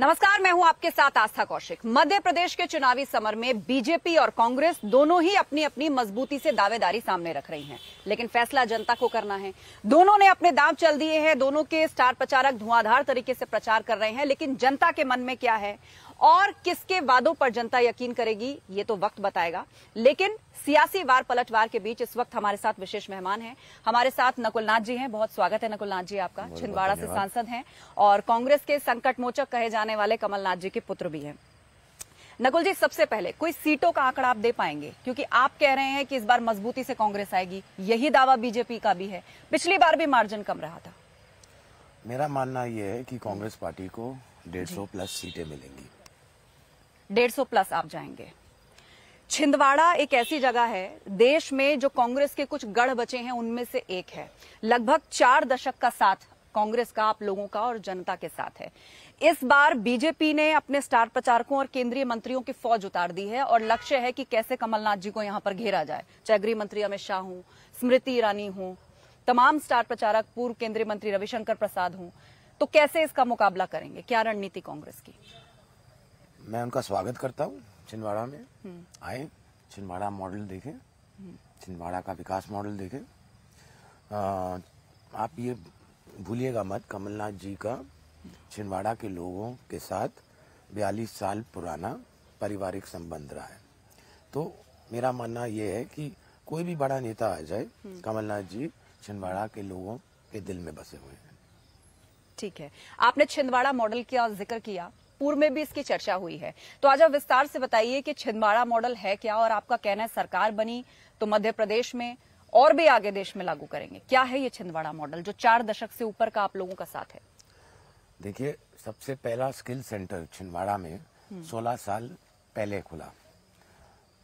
नमस्कार, मैं हूँ आपके साथ आस्था कौशिक। मध्य प्रदेश के चुनावी समर में बीजेपी और कांग्रेस दोनों ही अपनी अपनी मजबूती से दावेदारी सामने रख रही हैं। लेकिन फैसला जनता को करना है। दोनों ने अपने दाव चल दिए हैं, दोनों के स्टार प्रचारक धुआंधार तरीके से प्रचार कर रहे हैं, लेकिन जनता के मन में क्या है? और किसके वादों पर जनता यकीन करेगी ये तो वक्त बताएगा। लेकिन सियासी वार पलटवार के बीच इस वक्त हमारे साथ विशेष मेहमान हैं। हमारे साथ नकुलनाथ जी हैं। बहुत स्वागत है नकुलनाथ जी आपका। छिंदवाड़ा से सांसद हैं और कांग्रेस के संकट मोचक कहे जाने वाले कमलनाथ जी के पुत्र भी हैं। नकुल जी सबसे पहले कोई सीटों का आंकड़ा आप दे पाएँगे? क्योंकि आप कह रहे हैं कि इस बार मजबूती से कांग्रेस आएगी। यही दावा बीजेपी का भी है। पिछली बार भी मार्जिन कम रहा था। मेरा मानना यह है कि कांग्रेस पार्टी को 150 प्लस सीटें मिलेंगी। डेढ़ सौ प्लस आप जाएँगे। छिंदवाड़ा एक ऐसी जगह है, देश में जो कांग्रेस के कुछ गढ़ बचे हैं, उनमें से एक है। लगभग चार दशक का साथ कांग्रेस का आप लोगों का और जनता के साथ है। इस बार बीजेपी ने अपने स्टार प्रचारकों और केंद्रीय मंत्रियों की फौज उतार दी है और लक्ष्य है कि कैसे कमलनाथ जी को यहाँ पर घेरा जाए। चाहे गृह मंत्री अमित शाह हूँ, स्मृति ईरानी हूँ, तमाम स्टार प्रचारक, पूर्व केंद्रीय मंत्री रविशंकर प्रसाद हूँ तो कैसे इसका मुकाबला करेंगे? क्या रणनीति कांग्रेस की? मैं उनका स्वागत करता हूँ छिंदवाड़ा में। आए छिंदवाड़ा मॉडल देखें। छिंदवाड़ा का विकास मॉडल देखें। आप ये भूलिएगा मत कमलनाथ जी का छिंदवाड़ा के लोगों के साथ बयालीस साल पुराना पारिवारिक संबंध रहा है। तो मेरा मानना ये है कि कोई भी बड़ा नेता आ जाए कमलनाथ जी छिंदवाड़ा के लोगों के दिल में बसे हुए हैं। ठीक है। आपने छिंदवाड़ा मॉडल का ज़िक्र किया। पूर्व में भी इसकी चर्चा हुई है। तो आज आप विस्तार से बताइए कि छिंदवाड़ा मॉडल है क्या और आपका कहना है सरकार बनी तो मध्य प्रदेश में और भी आगे देश में लागू करेंगे। क्या है ये छिंदवाड़ा मॉडल जो चार दशक से ऊपर का आप लोगों का साथ है? देखिए सबसे पहला स्किल सेंटर छिंदवाड़ा में 16 साल पहले खुला।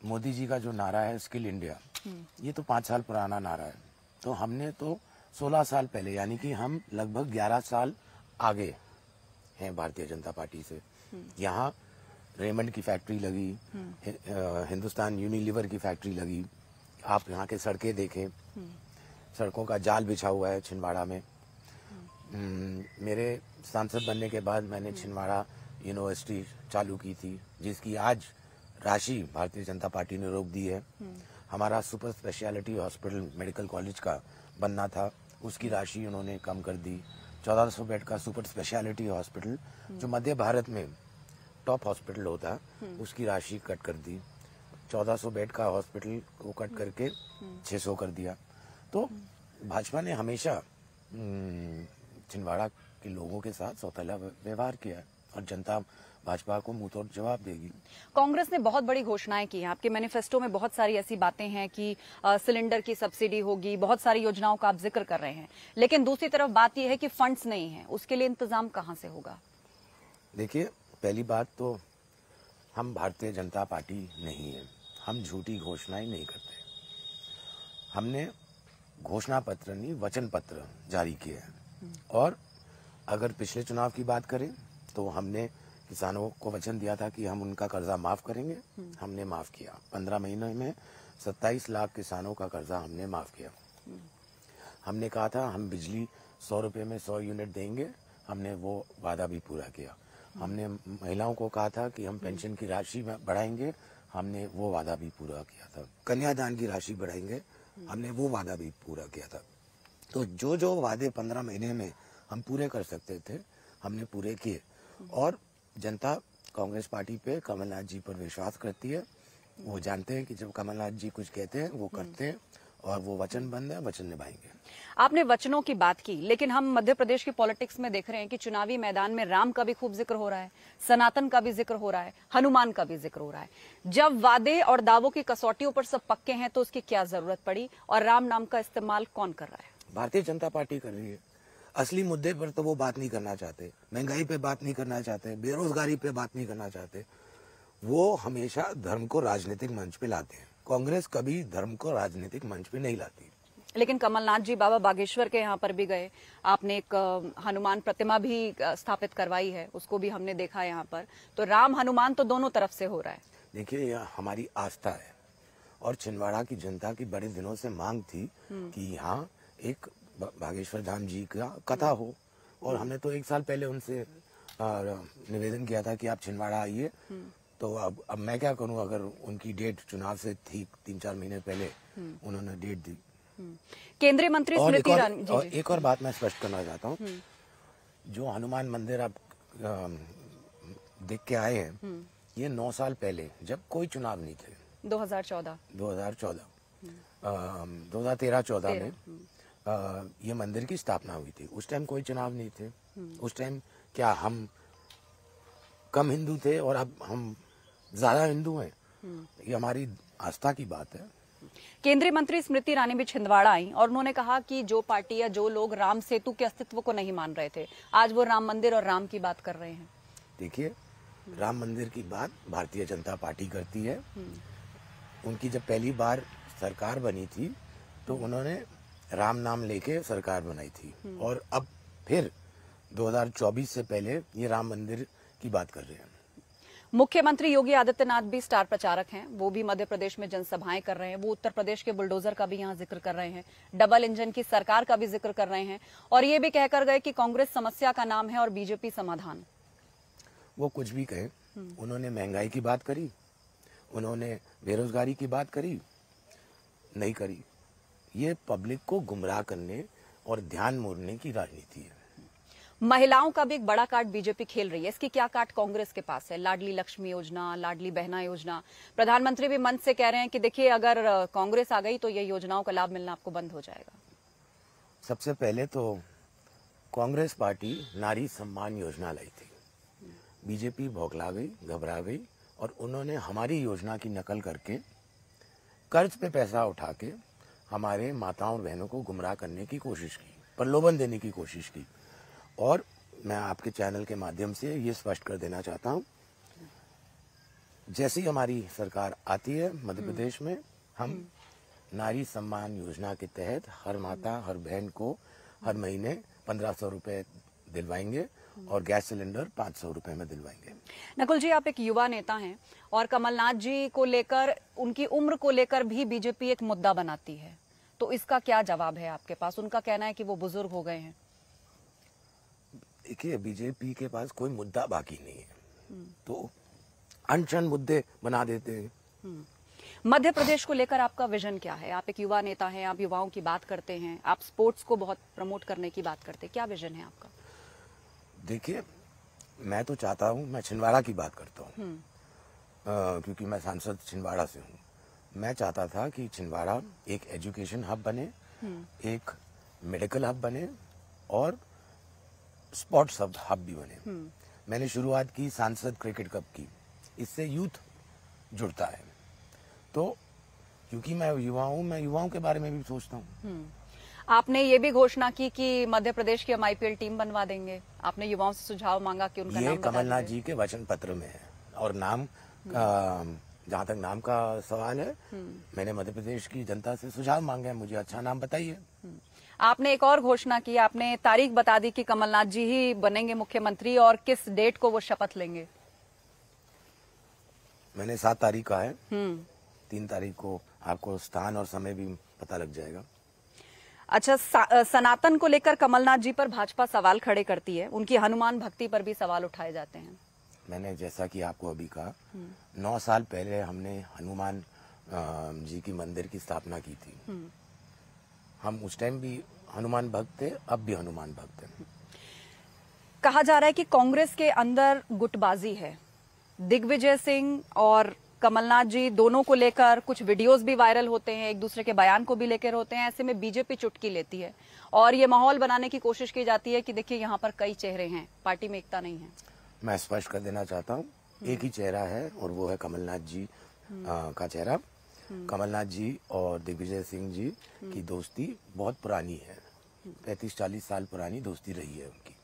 मोदी जी का जो नारा है स्किल इंडिया ये तो पाँच साल पुराना नारा है। तो हमने तो 16 साल पहले यानी कि हम लगभग 11 साल आगे हैं भारतीय जनता पार्टी से। यहाँ रेमंड की फैक्ट्री लगी हि- हिंदुस्तान यूनिलीवर की फैक्ट्री लगी। आप यहाँ के सड़कें देखें सड़कों का जाल बिछा हुआ है छिंदवाड़ा में। हम्म, मेरे सांसद बनने के बाद मैंने छिंदवाड़ा यूनिवर्सिटी चालू की थी जिसकी आज राशि भारतीय जनता पार्टी ने रोक दी है। हमारा super speciality hospital medical college का बनना था उसकी राशि उन्होंने कम कर दी। चौदह सौ बेड का सुपर स्पेशलिटी हॉस्पिटल जो मध्य भारत में टॉप हॉस्पिटल होता उसकी राशि कट कर दी। 1400 बेड का हॉस्पिटल को कट करके 600 कर दिया। तो भाजपा ने हमेशा हम्म, छिंदवाड़ा के लोगों के साथ सौतेला व्यवहार किया है और जनता भाजपा को मुँह तोड़ जवाब देगी। कांग्रेस ने बहुत बड़ी घोषणाएँ की हैं। आपके मैनिफेस्टो में बहुत सारी ऐसी बातें हैं कि सिलेंडर की सब्सिडी होगी बहुत सारी योजनाओं का आप ज़िक्र कर रहे हैं। लेकिन दूसरी तरफ़ बात यह है कि फंड्स नहीं है। उसके लिए इंतज़ाम कहाँ से होगा? देखिए पहली बात तो हम भारतीय जनता पार्टी नहीं है। हम झूठी घोषणाएँ नहीं करते। हमने घोषणा पत्र नहीं, वचन पत्र जारी किए हैं। और अगर पिछले चुनाव की बात करें तो हमने किसानों को वचन दिया था कि हम उनका कर्जा माफ़ करेंगे। हमने माफ़ किया। पंद्रह महीने में सत्ताईस लाख किसानों का कर्जा हमने माफ़ किया। हमने कहा था, हम बिजली सौ रुपये में सौ यूनिट देंगे। हमने वो वादा भी पूरा किया। हमने महिलाओं को कहा था कि हम पेंशन की राशि बढ़ाएँगे। हमने वो वादा भी पूरा किया था। कन्यादान की राशि बढ़ाएँगे। हमने वो वादा भी पूरा किया था। तो जो जो वादे पंद्रह महीने में हम पूरे कर सकते थे, हमने पूरे किए। और जनता कांग्रेस पार्टी पे कमलनाथ जी पर विश्वास करती है। वो जानते हैं कि जब कमलनाथ जी कुछ कहते हैं, वो करते हैं। और वो वचनबद्ध है वचन निभाएँगे। आपने वचनों की बात की लेकिन हम मध्य प्रदेश की पॉलिटिक्स में देख रहे हैं कि चुनावी मैदान में राम का भी खूब ज़िक्र हो रहा है सनातन का भी ज़िक्र हो रहा है हनुमान का भी ज़िक्र हो रहा है। जब वादे और दावों की कसौटियों पर सब पक्के हैं तो उसकी क्या ज़रूरत पड़ी और राम नाम का इस्तेमाल कौन कर रहा है? भारतीय जनता पार्टी कर रही है। असली मुद्दे पर तो वो बात नहीं करना चाहते महँगाई पे बात नहीं करना चाहते बेरोजगारी पे बात नहीं करना चाहते। वो हमेशा धर्म को राजनीतिक मंच पे लाते हैं। कांग्रेस कभी धर्म को राजनीतिक मंच पे नहीं लाती। लेकिन कमलनाथ जी बाबा बागेश्वर के यहाँ पर भी गए। आपने एक हनुमान प्रतिमा भी स्थापित करवाई है उसको भी हमने देखा यहाँ पर। तो राम हनुमान तो दोनों तरफ़ से हो रहा है। देखिए यह हमारी आस्था है। और छिंदवाड़ा की जनता की बड़े दिनों से मांग थी कि यहाँ एक बागेश्वर धाम जी का कथा हो। और हमने तो एक साल पहले उनसे निवेदन किया था कि आप छिंदवाड़ा आइए। तो अब अब मैं क्या करूँ अगर उनकी डेट चुनाव से थी तीन चार महीने पहले उन्होंने डेट दी। केंद्रीय मंत्री और एक और, जी और जी। एक और बात मैं स्पष्ट करना चाहता हूँ। जो हनुमान मंदिर आप देख के आए हैं ये नौ साल पहले जब कोई चुनाव नहीं थे। 2014 2014 दो हज़ार तेरह चौदह में अ, ये मंदिर की स्थापना हुई थी। उस टाइम कोई चुनाव नहीं थे। उस टाइम क्या हम कम हिंदू थे और अब हम ज़्यादा हिंदू हैं। ये हमारी आस्था की बात है। केंद्रीय मंत्री स्मृति ईरानी भी छिंदवाड़ा आई और उन्होंने कहा कि जो पार्टी या जो लोग राम सेतु के अस्तित्व को नहीं मान रहे थे आज वो राम मंदिर और राम की बात कर रहे हैं। देखिए राम मंदिर की बात भारतीय जनता पार्टी करती है। उनकी जब पहली बार सरकार बनी थी तो उन्होंने राम नाम लेके सरकार बनाई थी। और अब फिर 2024 से पहले ये राम मंदिर की बात कर रहे हैं। मुख्यमंत्री योगी आदित्यनाथ भी स्टार प्रचारक हैं। वो भी मध्य प्रदेश में जनसभाएँ कर रहे हैं। वो उत्तर प्रदेश के बुलडोजर का भी यहाँ ज़िक्र कर रहे हैं। डबल इंजन की सरकार का भी ज़िक्र कर रहे हैं। और ये भी कहकर गए कि कांग्रेस समस्या का नाम है और बीजेपी समाधान। वो कुछ भी कहे। उन्होंने महँगाई की बात करी। उन्होंने बेरोजगारी की बात करी। नहीं करी। ये पब्लिक को गुमराह करने और ध्यान मोड़ने की राजनीति है। महिलाओं का भी एक बड़ा कार्ड बीजेपी खेल रही है। इसकी क्या कार्ड कांग्रेस के पास है? लाडली लक्ष्मी योजना, लाडली बहना योजना। प्रधानमंत्री भी मंच से कह रहे हैं कि देखिए, अगर कांग्रेस आ गई तो ये योजनाओं का लाभ मिलना आपको बंद हो जाएगा। सबसे पहले तो कांग्रेस पार्टी नारी सम्मान योजना लाई थी। बीजेपी भौखला गई, घबरा गई और उन्होंने हमारी योजना की नकल करके कर्ज पे पैसा उठा के हमारे माताओं और बहनों को गुमराह करने की कोशिश की, प्रलोभन देने की कोशिश की। और मैं आपके चैनल के माध्यम से ये स्पष्ट कर देना चाहता हूँ। जैसे ही हमारी सरकार आती है मध्य प्रदेश में हम नारी सम्मान योजना के तहत हर माता हर बहन को हर महीने पंद्रह सौ रुपये दिलवाएँगे और गैस सिलेंडर पाँच सौ रुपये में दिलवाएँगे। नकुल जी आप एक युवा नेता हैं और कमलनाथ जी को लेकर उनकी उम्र को लेकर भी बीजेपी एक मुद्दा बनाती है। तो इसका क्या जवाब है आपके पास? उनका कहना है कि वो बुज़ुर्ग हो गए हैं। देखिए बीजेपी के पास कोई मुद्दा बाकी नहीं है। तो अनशन मुद्दे बना देते हैं। मध्य प्रदेश को लेकर आपका विजन क्या है? आप एक युवा नेता हैं आप युवाओं की बात करते हैं आप स्पोर्ट्स को बहुत प्रमोट करने की बात करते हैं। क्या विजन है आपका? देखिए मैं तो चाहता हूँ मैं छिंदवाड़ा की बात करता हूँ। अ, क्योंकि मैं सांसद छिंदवाड़ा से हूँ। मैं चाहता था कि छिंदवाड़ा एक एजुकेशन हब बने एक मेडिकल हब बने और स्पोर्ट्स हब हब भी बने मैंने शुरुआत की सांसद क्रिकेट कप की। इससे यूथ जुड़ता है। तो क्योंकि मैं युवा हूँ मैं युवाओं के बारे में भी सोचता हूँ। आपने ये भी घोषणा की कि मध्य प्रदेश की हम आईपीएल टीम बनवा देंगे। आपने युवाओं से सुझाव मांगा कि उनका ये नाम कमलनाथ जी के वचन पत्र में है और नाम जहाँ तक नाम का सवाल है मैंने मध्य प्रदेश की जनता से सुझाव मांगे हैं मुझे अच्छा नाम बताइए। आपने एक और घोषणा की आपने तारीख बता दी कि कमलनाथ जी ही बनेंगे मुख्यमंत्री और किस डेट को वो शपथ लेंगे? मैंने सात तारीख का है। हम्म। तीन तारीख को आपको स्थान और समय भी पता लग जाएगा। अच्छा सनातन को लेकर कमलनाथ जी पर भाजपा सवाल खड़े करती है। उनकी हनुमान भक्ति पर भी सवाल उठाए जाते हैं। मैंने जैसा कि आपको अभी कहा नौ साल पहले हमने हनुमान जी की मंदिर की स्थापना की थी। हम उस टाइम भी हनुमान भक्त थे अब भी हनुमान भक्त हैं। कहा जा रहा है कि कांग्रेस के अंदर गुटबाजी है। दिग्विजय सिंह और कमलनाथ जी दोनों को लेकर कुछ वीडियोस भी वायरल होते हैं एक दूसरे के बयान को भी लेकर होते हैं ऐसे में बीजेपी चुटकी लेती है। और ये माहौल बनाने की कोशिश की जाती है कि देखिए यहाँ पर कई चेहरे हैं पार्टी में एकता नहीं है। मैं स्पष्ट कर देना चाहता हूँ। एक ही चेहरा है और वो है कमलनाथ जी अ, का चेहरा। कमलनाथ जी और दिग्विजय सिंह जी की दोस्ती बहुत पुरानी है। पैंतीस चालीस साल पुरानी दोस्ती रही है उनकी।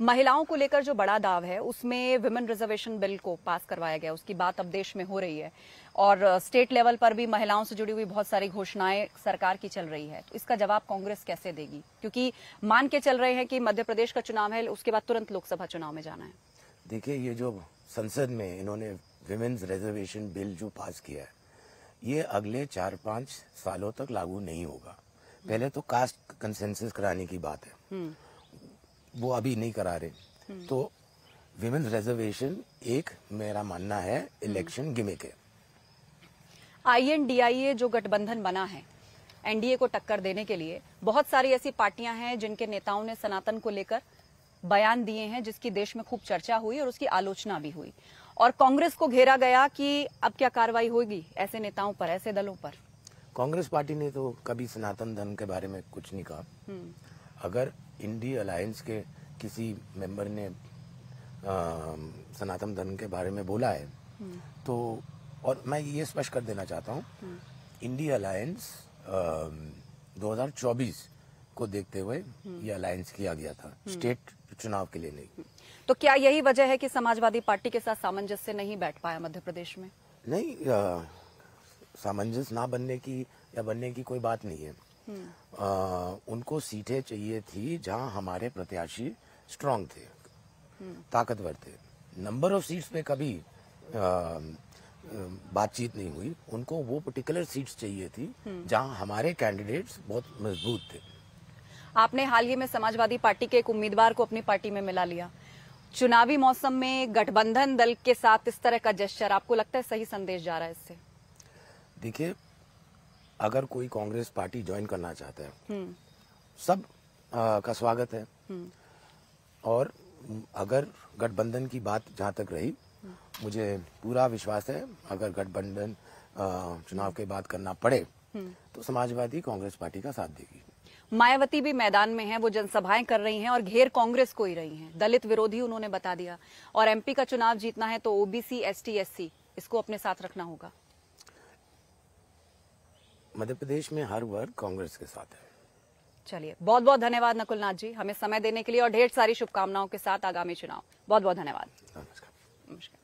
महिलाओं को लेकर जो बड़ा दाव है उसमें विमेन रिजर्वेशन बिल को पास करवाया गया। उसकी बात अब देश में हो रही है। और स्टेट लेवल पर भी महिलाओं से जुड़ी हुई बहुत सारी घोषणाएँ सरकार की चल रही है। तो इसका जवाब कांग्रेस कैसे देगी? क्योंकि मान के चल रहे हैं कि मध्य प्रदेश का चुनाव है उसके बाद तुरंत लोकसभा चुनाव में जाना है। देखिए ये जो संसद में इन्होंने विमेन्स रिजर्वेशन बिल जो पास किया है ये अगले चार पाँच सालों तक लागू नहीं होगा। पहले तो कास्ट कंसेंसस कराने की बात है। वो अभी नहीं करा रहे। तो विमेन्स रिजर्वेशन एक मेरा मानना है इलेक्शन गिमिक है। आईएनडीआईए जो गठबंधन बना है एनडीए को टक्कर देने के लिए बहुत सारी ऐसी पार्टियाँ हैं जिनके नेताओं ने सनातन को लेकर बयान दिए हैं जिसकी देश में खूब चर्चा हुई और उसकी आलोचना भी हुई। और कांग्रेस को घेरा गया कि अब क्या कार्रवाई होगी ऐसे नेताओं पर ऐसे दलों पर। कांग्रेस पार्टी ने तो कभी सनातन धर्म के बारे में कुछ नहीं कहा। अगर इंडी अलायंस के किसी मेंबर ने सनातन धर्म के बारे में बोला है तो और मैं ये स्पष्ट कर देना चाहता हूँ इंडी अलायंस अ, 2024 को देखते हुए ये अलायंस किया गया था। स्टेट चुनाव के लिए नहीं। तो क्या यही वजह है कि समाजवादी पार्टी के साथ सामंजस्य नहीं बैठ पाया मध्य प्रदेश में? नहीं सामंजस्य ना बनने की या बनने की कोई बात नहीं है। अ, उनको सीटें चाहिए थी जहाँ हमारे प्रत्याशी स्ट्रांग थे ताकतवर थे। नंबर ऑफ़ सीट्स पे कभी बातचीत नहीं हुई। उनको वो पर्टिकुलर सीट्स चाहिए थी जहाँ हमारे कैंडिडेट्स बहुत मज़बूत थे। आपने हाल ही में समाजवादी पार्टी के एक उम्मीदवार को अपनी पार्टी में मिला लिया। चुनावी मौसम में गठबंधन दल के साथ इस तरह का जेस्चर आपको लगता है सही संदेश जा रहा है इससे? देखिए अगर कोई कांग्रेस पार्टी ज्वाइन करना चाहता है सब अ, का स्वागत है। और अगर गठबंधन की बात जहाँ तक रही मुझे पूरा विश्वास है अगर गठबंधन चुनाव के बाद करना पड़े तो समाजवादी कांग्रेस पार्टी का साथ देगी। मायावती भी मैदान में है वो जनसभाएँ कर रही हैं और घेर कांग्रेस को ही रही हैं। दलित विरोधी उन्होंने बता दिया। और एमपी का चुनाव जीतना है तो ओबीसी एसटी एससी इसको अपने साथ रखना होगा। मध्य प्रदेश में हर वर्ग कांग्रेस के साथ है। चलिए बहुत बहुत धन्यवाद नकुल नाथ जी हमें समय देने के लिए और ढेर सारी शुभकामनाओं के साथ आगामी चुनाव। बहुत बहुत धन्यवाद। नमस्कार। नमस्कार।